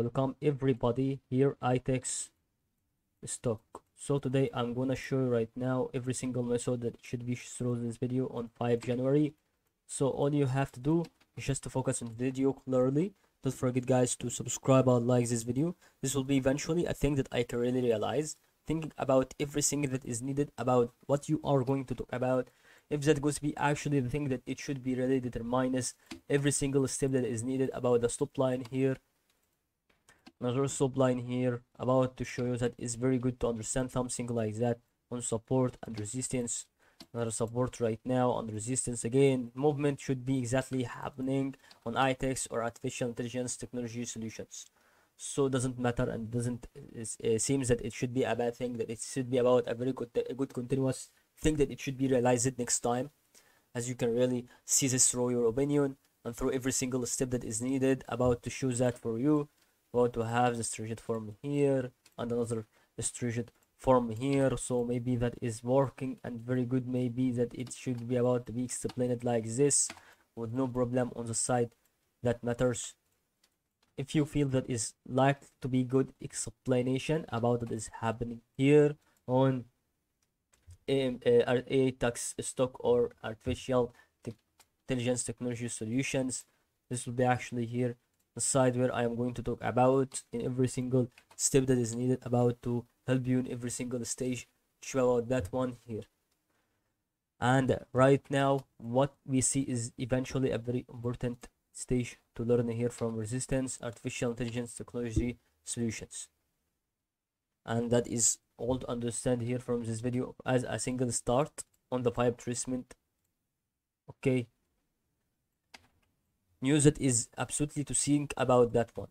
welcome everybody here AITX stock. So today i'm gonna show you right now every single method that should be through this video on 5 january. So all you have to do is just to focus on the video clearly. Don't forget guys to subscribe and like this video. This will be eventually a thing that i can really realize. Thinking about everything that is needed about what you are going to talk about. If that goes to be actually the thing that it should be really determines every single step that is needed about the stop line here another subline here about to show you that it's very good to understand something like that on support and resistance. Another support right now on resistance again. Movement should be exactly happening on AITX or artificial intelligence technology solutions. So it doesn't matter and doesn't it uh, seems that it should be a bad thing that it should be about a very good a good continuous thing that it should be realized next time. As you can really see this through your opinion and through every single step that is needed about to choose that for you about to have the rigid form here and another rigid form here. So maybe that is working and very good. Maybe that it should be about to be explained like this with no problem on the side that matters. If you feel that is like to be good explanation about what is happening here on uh, AITX stock or artificial te intelligence technology solutions this will be actually here the side where i am going to talk about in every single step that is needed about to help you in every single stage show about that one here. And right now what we see is eventually a very important stage to learn here from resistance artificial intelligence technology solutions. And that is all to understand here from this video as a single start on the pipe treatment. Okay news that is absolutely to think about that one